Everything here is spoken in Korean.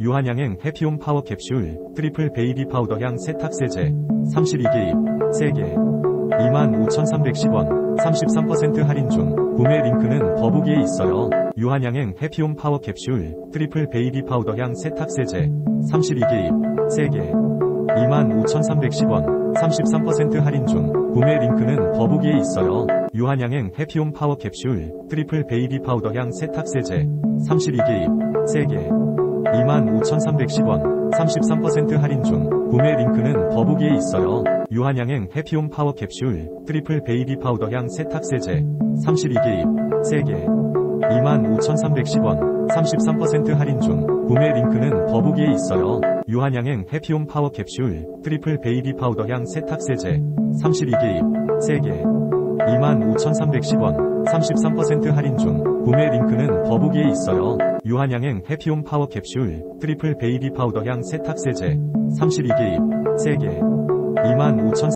유한양행 해피홈 파워 캡슐 트리플 베이비 파우더 향 세탁 세제 32개입 3개 25,310원 33% 할인 중 구매 링크는 더보기에 있어요. 유한양행 해피홈 파워 캡슐 트리플 베이비 파우더 향 세탁 세제 32개입 3개 25,310원 33% 할인 중 구매 링크는 더보기에 있어요. 유한양행 해피홈 파워 캡슐 트리플 베이비 파우더 향 세탁 세제 32개입 3개 25,310원 33% 할인 중 구매 링크는 더보기에 있어요. 유한양행 해피홈 파워 캡슐 트리플 베이비 파우더 향 세탁 세제 32개입 3개 25,310원 33% 할인 중 구매 링크는 더보기에 있어요. 유한양행 해피홈 파워 캡슐 트리플 베이비 파우더 향 세탁 세제 32개입 3개 25,310원 33% 할인 중 구매 링크는 더보기에 있어요. 유한양행 해피홈 파워 캡슐 트리플 베이비 파우더 향 세탁 세제 32개입 3개 25,000